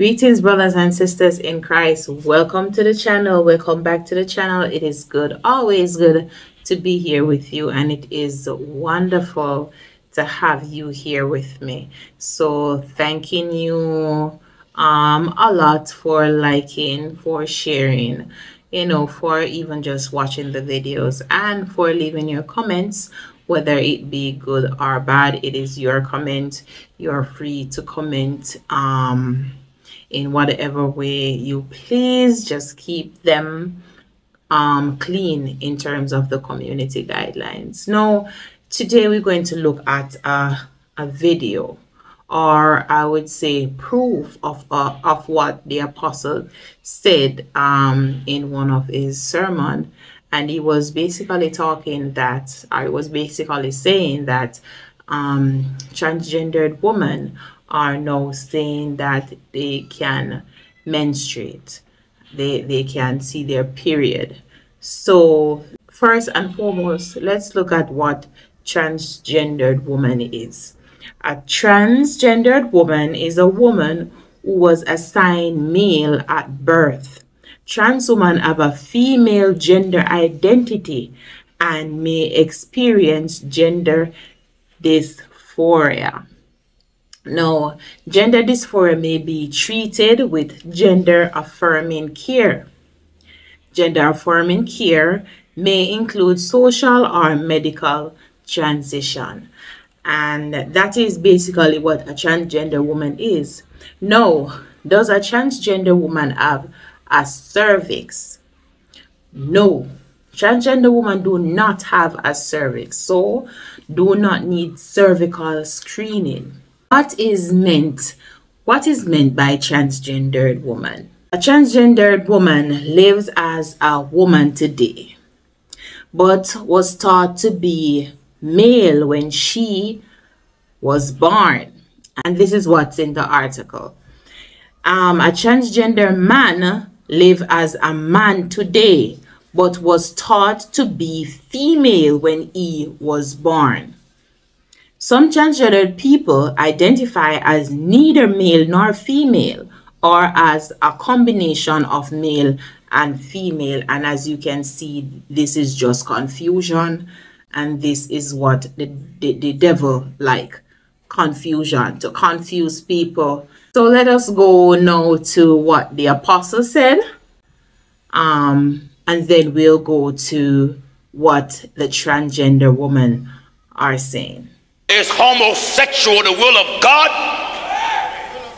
Greetings, brothers and sisters in Christ. Welcome to the channel. Welcome back to the channel. It is good, always good to be here with you, and it is wonderful to have you here with me. So, thanking you um, a lot for liking, for sharing, you know, for even just watching the videos, and for leaving your comments whether it be good or bad it is your comment you're free to comment um in whatever way you please. Just keep them um, clean in terms of the community guidelines. Now today we're going to look at a, a video or I would say proof of uh, of what the apostle said um, in one of his sermon. And he was basically talking that I was basically saying that um, transgendered women are now saying that they can menstruate, they, they can see their period. So, first and foremost, let's look at what transgendered woman is. A transgendered woman is a woman who was assigned male at birth. Trans women have a female gender identity and may experience gender dysphoria. Now, gender dysphoria may be treated with gender affirming care. Gender affirming care may include social or medical transition. And that is basically what a transgender woman is. Now, does a transgender woman have a cervix? No. Transgender women do not have a cervix, so do not need cervical screening. What is meant? What is meant by transgendered woman? A transgendered woman lives as a woman today, but was thought to be male when she was born. And this is what's in the article. Um, a transgender man live as a man today, but was thought to be female when he was born. Some transgendered people identify as neither male nor female or as a combination of male and female. And as you can see, this is just confusion. And this is what the, the, the devil like confusion to confuse people. So let us go now to what the apostle said. Um, and then we'll go to what the transgender woman are saying. Is homosexual the will of God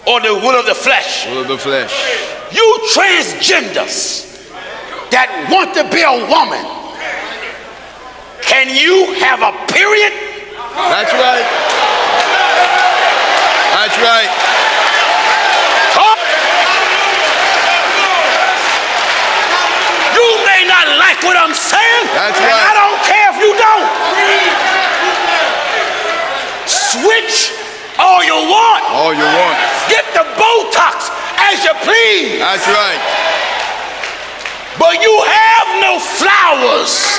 or the will of the flesh? Will of the flesh. You transgenders that want to be a woman, can you have a period? That's right. That's right. You may not like what I'm saying. That's and right. I don't care if you don't. Switch all you want. All you want. Get the Botox as you please. That's right. But you have no flowers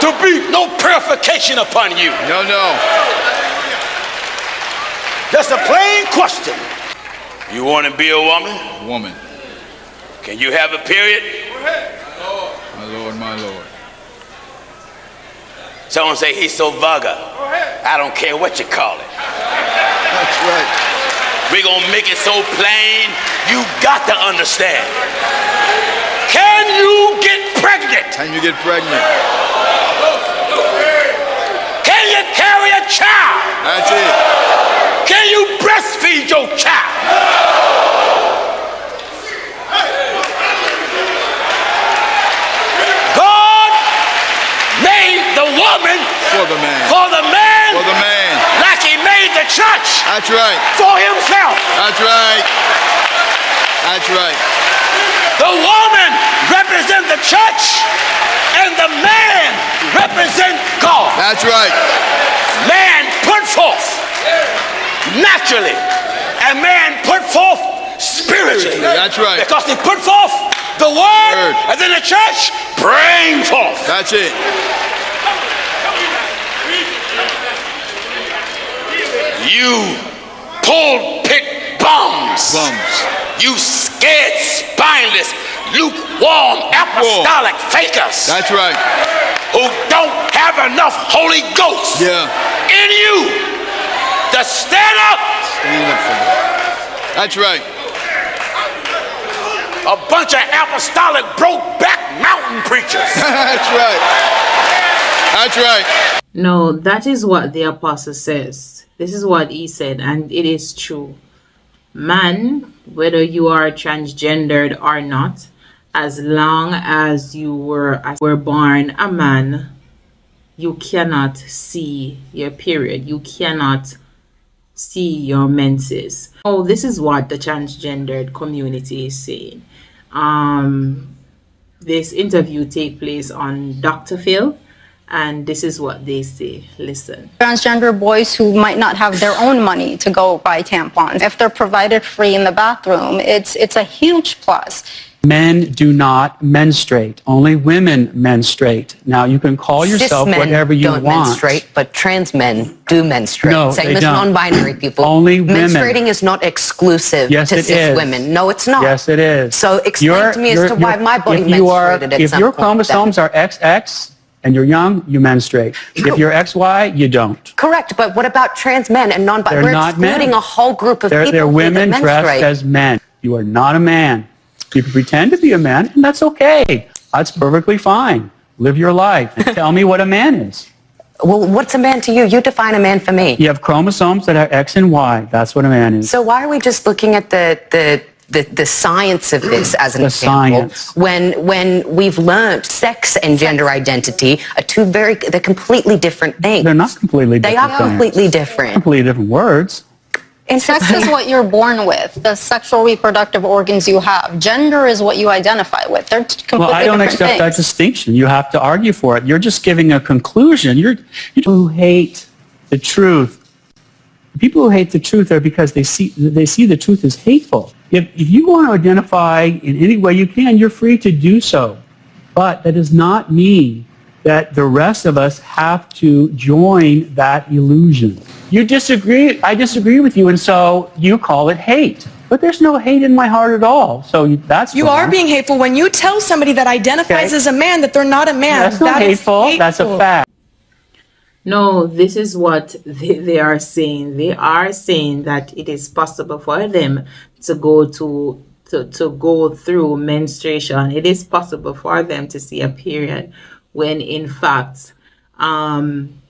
to be no purification upon you. No, no. That's a plain question. You want to be a woman? Woman. Can you have a period? My Lord, my Lord. Someone say he's so vulgar. I don't care what you call it. Right. We're going to make it so plain, you got to understand. Can you get pregnant? Can you get pregnant? Can you carry a child? That's it. Can you breastfeed your child? God made the woman For the man. for the man For the man. like he made the church That's right. for himself. That's right. That's right. The woman represents the church and the man represents God. That's right. Man put forth naturally and man put forth spiritually. That's right. Because he put forth the word, Word. and then the church bring forth. That's it. You pulpit bums. Bums. You scared, spineless, lukewarm, apostolic fakers That's right. who don't have enough Holy Ghost Yeah. in you to stand up. Stand up for that. That's right. A bunch of apostolic broke back mountain preachers. That's right. That's right. No, that is what the apostle says. This is what he said, and it is true. Man, whether you are transgendered or not, as long as you were as were born a man, you cannot see your period. You cannot see your menses. Oh, this is what the transgendered community is saying. Um, this interview take place on Dr. Phil, and this is what they say. Listen. transgender boys who might not have their own money to go buy tampons. If they're provided free in the bathroom, it's it's a huge plus. Men do not menstruate. Only women menstruate. Now you can call yourself Cis men whatever you don't want. menstruate, but trans men do menstruate. No, Same they as don't. non-binary people. Only women. Menstruating is not exclusive Yes, to it cis is. women. No, it's not. Yes, it is. So explain Your- to me as to why my body if you are, menstruated at if some your point then. chromosomes are XX and you're young, you menstruate. If you're XY, you don't. Correct, but what about trans men and non-binary? They're We're not men. excluding a whole group of They're, people they're women that dressed menstruate. as men. You are not a man. You can pretend to be a man, and that's okay. That's perfectly fine. Live your life. And tell me what a man is. Well, what's a man to you? You define a man for me. You have chromosomes that are X and Y. That's what a man is. So why are we just looking at the the the, the science of this as an The example science. when when we've learned sex and gender identity are two very they're completely different things. They're not completely different. they are things. completely different. Completely different words. And sex is what you're born with, the sexual reproductive organs you have. Gender is what you identify with. They're t- completely Well, I don't different accept that distinction. You have to argue for it. You're just giving a conclusion. You're you who hate the truth. People who hate the truth are because they see they see the truth as hateful. If if you want to identify in any way you can, you're free to do so. But that does not mean that the rest of us have to join that illusion. You disagree, I disagree with you, and so you call it hate. But there's no hate in my heart at all. So you- that's You wrong. are being hateful when you tell somebody that identifies Okay. as a man that they're not a man. That's not That is hateful. That's a fact. No, this is what they, they are saying. They are saying that it is possible for them to go to, to to go through menstruation. It is possible for them to see a period when in fact um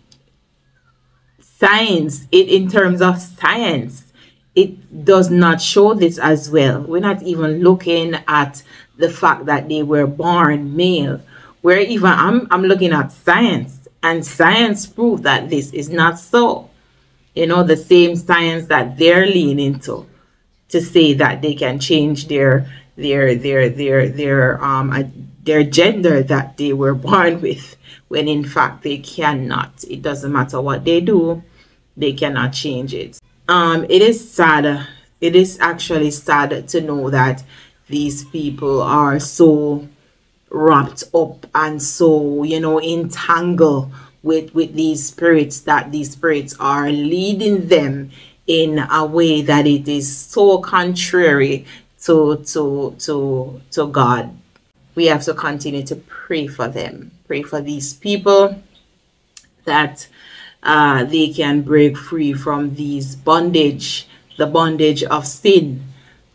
science it in terms of science it does not show this as well. We're not even looking at the fact that they were born male. We're even I'm I'm looking at science and science proved that this is not so. You know, the same science that they're leaning to to say that they can change their their their their their um their gender that they were born with when in fact they cannot. It doesn't matter what they do, they cannot change it. Um, it is sad. It is actually sad to know that these people are so wrapped up and so you know entangled with with these spirits that these spirits are leading them in a way that it is so contrary to to to to God. We have to continue to pray for them. Pray for these people that uh, they can break free from these bondage, the bondage of sin,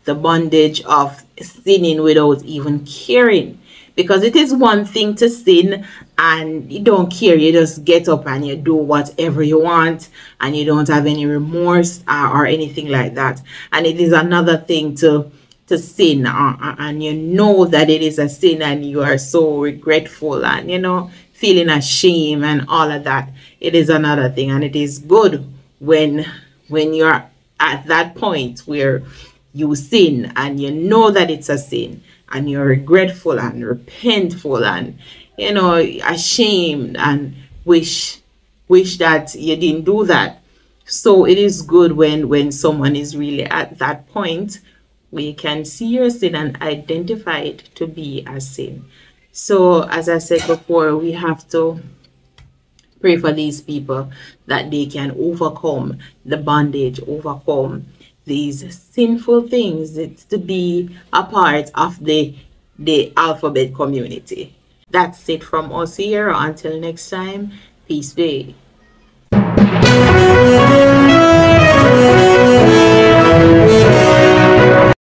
the bondage of sinning without even caring. Because it is one thing to sin and you don't care, you just get up and you do whatever you want and you don't have any remorse uh, or anything like that. And it is another thing to to sin uh, uh, and you know that it is a sin and you are so regretful and you know feeling ashamed and all of that it is another thing and it is good when when you're at that point where you sin and you know that it's a sin and you're regretful and repentful and you know ashamed and wish wish that you didn't do that so it is good when when someone is really at that point we can see your sin and identify it to be a sin. So, as I said before, we have to pray for these people that they can overcome the bondage, overcome these sinful things it's to be a part of the the alphabet community. That's it from us here. Until next time peace be